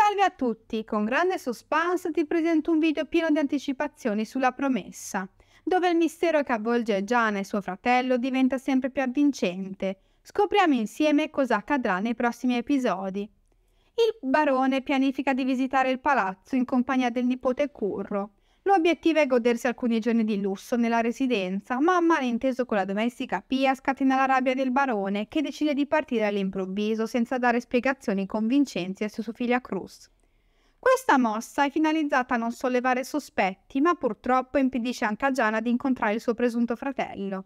Salve a tutti, con grande suspense ti presento un video pieno di anticipazioni sulla promessa, dove il mistero che avvolge Gianna e suo fratello diventa sempre più avvincente. Scopriamo insieme cosa accadrà nei prossimi episodi. Il barone pianifica di visitare il palazzo in compagnia del nipote Curro. L'obiettivo è godersi alcuni giorni di lusso nella residenza, ma a malinteso con la domestica Pia scatena la rabbia del barone che decide di partire all'improvviso senza dare spiegazioni convincenti a sua figlia Cruz. Questa mossa è finalizzata a non sollevare sospetti, ma purtroppo impedisce anche a Gianna di incontrare il suo presunto fratello.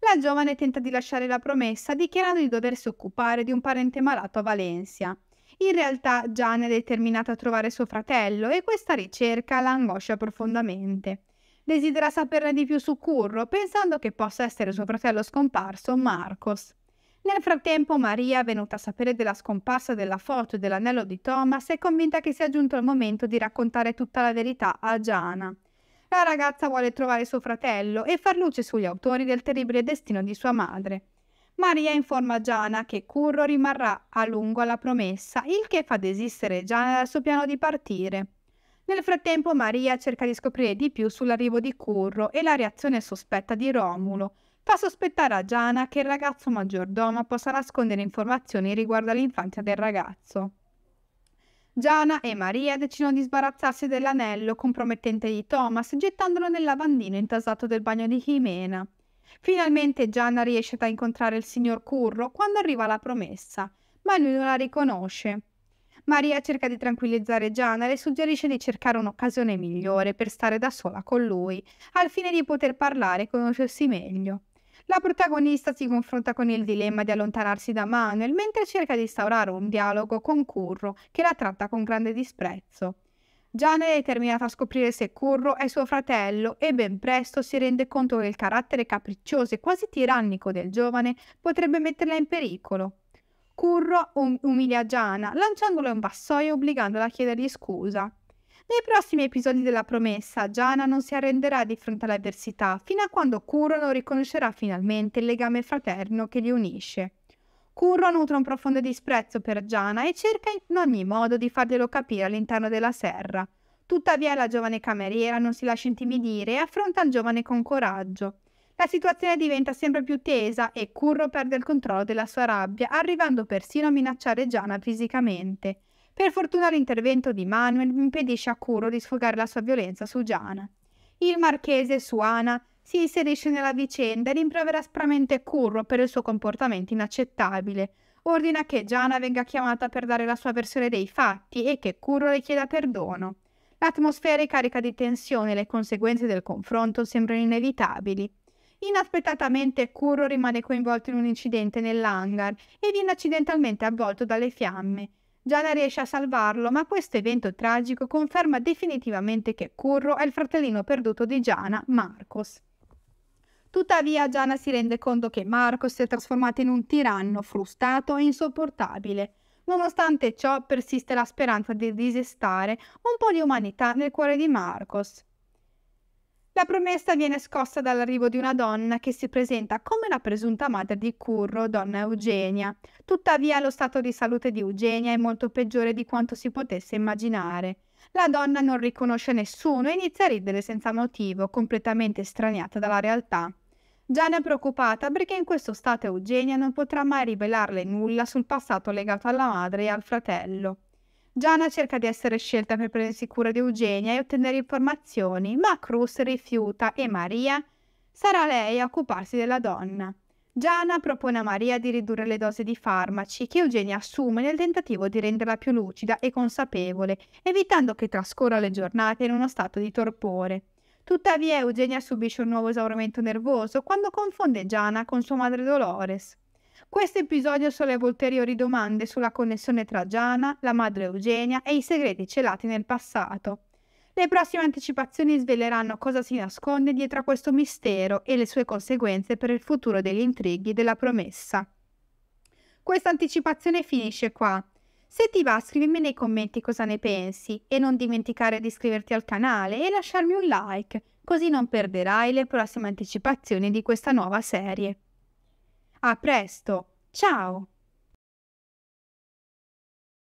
La giovane tenta di lasciare la promessa dichiarando di doversi occupare di un parente malato a Valencia. In realtà Gian è determinata a trovare suo fratello e questa ricerca la angoscia profondamente. Desidera saperne di più su Curro, pensando che possa essere suo fratello scomparso, Marcos. Nel frattempo Maria, venuta a sapere della scomparsa della foto e dell'anello di Thomas, è convinta che sia giunto il momento di raccontare tutta la verità a Giana. La ragazza vuole trovare suo fratello e far luce sugli autori del terribile destino di sua madre. Maria informa Giana che Curro rimarrà a lungo alla promessa, il che fa desistere Giana dal suo piano di partire. Nel frattempo Maria cerca di scoprire di più sull'arrivo di Curro e la reazione sospetta di Romulo. Fa sospettare a Giana che il ragazzo maggiordomo possa nascondere informazioni riguardo all'infanzia del ragazzo. Giana e Maria decidono di sbarazzarsi dell'anello compromettente di Thomas gettandolo nel lavandino intasato del bagno di Jimena. Finalmente Gianna riesce a incontrare il signor Curro quando arriva la promessa, ma lui non la riconosce. Maria cerca di tranquillizzare Gianna e le suggerisce di cercare un'occasione migliore per stare da sola con lui, al fine di poter parlare e conoscersi meglio. La protagonista si confronta con il dilemma di allontanarsi da Manuel mentre cerca di instaurare un dialogo con Curro, che la tratta con grande disprezzo. Gianna è determinata a scoprire se Curro è suo fratello e ben presto si rende conto che il carattere capriccioso e quasi tirannico del giovane potrebbe metterla in pericolo. Curro um- umilia Gianna, lanciandolo in vassoio e obbligandola a chiedergli scusa. Nei prossimi episodi della promessa, Gianna non si arrenderà di fronte all'avversità fino a quando Curro non riconoscerà finalmente il legame fraterno che li unisce. Curro nutre un profondo disprezzo per Giana e cerca in ogni modo di farglielo capire all'interno della serra. Tuttavia la giovane cameriera non si lascia intimidire e affronta il giovane con coraggio. La situazione diventa sempre più tesa e Curro perde il controllo della sua rabbia, arrivando persino a minacciare Giana fisicamente. Per fortuna l'intervento di Manuel impedisce a Curro di sfogare la sua violenza su Giana. Il marchese Suana si inserisce nella vicenda e rimprovera aspramente Curro per il suo comportamento inaccettabile. Ordina che Giana venga chiamata per dare la sua versione dei fatti e che Curro le chieda perdono. L'atmosfera è carica di tensione e le conseguenze del confronto sembrano inevitabili. Inaspettatamente Curro rimane coinvolto in un incidente nell'hangar e viene accidentalmente avvolto dalle fiamme. Giana riesce a salvarlo, ma questo evento tragico conferma definitivamente che Curro è il fratellino perduto di Giana, Marcos. Tuttavia Gianna si rende conto che Marcos si è trasformato in un tiranno frustrato e insopportabile. Nonostante ciò persiste la speranza di disestare un po' di umanità nel cuore di Marcos. La promessa viene scossa dall'arrivo di una donna che si presenta come la presunta madre di Curro, donna Eugenia. Tuttavia lo stato di salute di Eugenia è molto peggiore di quanto si potesse immaginare. La donna non riconosce nessuno e inizia a ridere senza motivo, completamente straniata dalla realtà. Gianna è preoccupata perché in questo stato Eugenia non potrà mai rivelarle nulla sul passato legato alla madre e al fratello. Gianna cerca di essere scelta per prendersi cura di Eugenia e ottenere informazioni, ma Cruz rifiuta e Maria sarà lei a occuparsi della donna. Gianna propone a Maria di ridurre le dosi di farmaci che Eugenia assume nel tentativo di renderla più lucida e consapevole, evitando che trascorra le giornate in uno stato di torpore. Tuttavia Eugenia subisce un nuovo esaurimento nervoso quando confonde Giana con sua madre Dolores. Questo episodio solleva ulteriori domande sulla connessione tra Giana, la madre Eugenia e i segreti celati nel passato. Le prossime anticipazioni sveleranno cosa si nasconde dietro a questo mistero e le sue conseguenze per il futuro degli intrighi della promessa. Questa anticipazione finisce qua. Se ti va scrivimi nei commenti cosa ne pensi e non dimenticare di iscriverti al canale e lasciarmi un like, così non perderai le prossime anticipazioni di questa nuova serie. A presto, ciao!